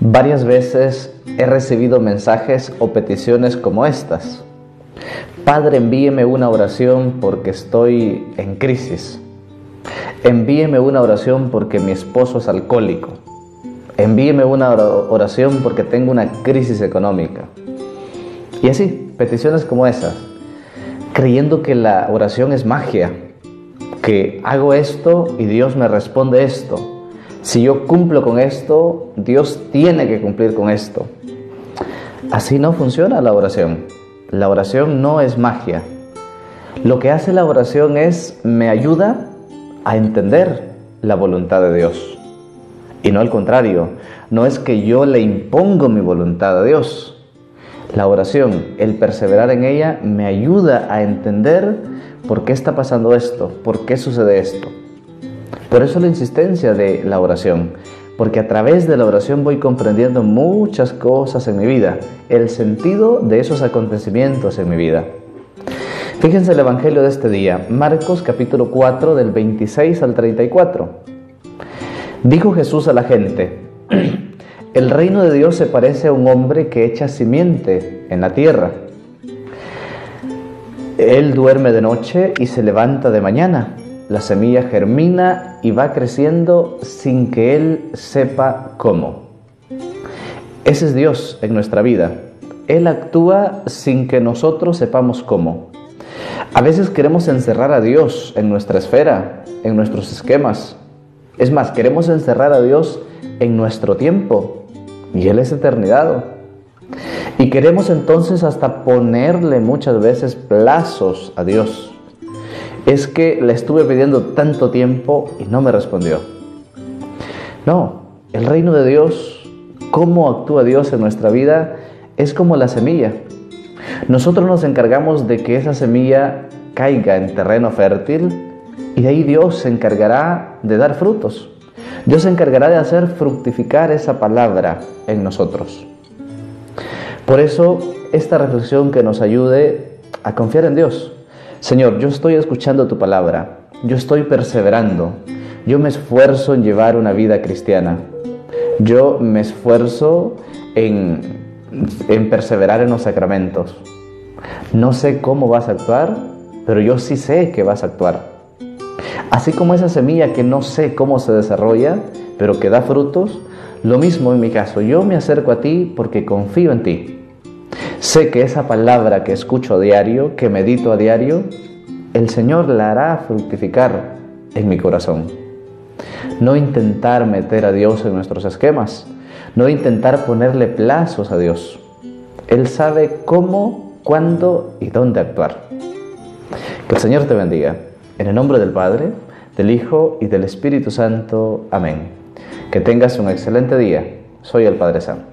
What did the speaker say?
Varias veces he recibido mensajes o peticiones como estas. Padre, envíeme una oración porque estoy en crisis. Envíeme una oración porque mi esposo es alcohólico. Envíeme una oración porque tengo una crisis económica. Y así, peticiones como esas, creyendo que la oración es magia, que hago esto y Dios me responde esto si yo cumplo con esto, Dios tiene que cumplir con esto. Así no funciona la oración. La oración no es magia. Lo que hace la oración es me ayuda a entender la voluntad de Dios. Y no al contrario, no es que yo le impongo mi voluntad a Dios. La oración, el perseverar en ella, me ayuda a entender por qué está pasando esto, por qué sucede esto. Por eso la insistencia de la oración, porque a través de la oración voy comprendiendo muchas cosas en mi vida, el sentido de esos acontecimientos en mi vida. Fíjense el Evangelio de este día, Marcos capítulo 4 del 26 al 34. Dijo Jesús a la gente, el reino de Dios se parece a un hombre que echa simiente en la tierra. Él duerme de noche y se levanta de mañana la semilla germina y va creciendo sin que Él sepa cómo. Ese es Dios en nuestra vida. Él actúa sin que nosotros sepamos cómo. A veces queremos encerrar a Dios en nuestra esfera, en nuestros esquemas. Es más, queremos encerrar a Dios en nuestro tiempo y Él es eternidad. Y queremos entonces hasta ponerle muchas veces plazos a Dios es que le estuve pidiendo tanto tiempo y no me respondió. No, el reino de Dios, cómo actúa Dios en nuestra vida, es como la semilla. Nosotros nos encargamos de que esa semilla caiga en terreno fértil y de ahí Dios se encargará de dar frutos. Dios se encargará de hacer fructificar esa palabra en nosotros. Por eso, esta reflexión que nos ayude a confiar en Dios, Señor, yo estoy escuchando tu palabra, yo estoy perseverando, yo me esfuerzo en llevar una vida cristiana, yo me esfuerzo en, en perseverar en los sacramentos. No sé cómo vas a actuar, pero yo sí sé que vas a actuar. Así como esa semilla que no sé cómo se desarrolla, pero que da frutos, lo mismo en mi caso, yo me acerco a ti porque confío en ti. Sé que esa palabra que escucho a diario, que medito a diario, el Señor la hará fructificar en mi corazón. No intentar meter a Dios en nuestros esquemas, no intentar ponerle plazos a Dios. Él sabe cómo, cuándo y dónde actuar. Que el Señor te bendiga. En el nombre del Padre, del Hijo y del Espíritu Santo. Amén. Que tengas un excelente día. Soy el Padre Santo.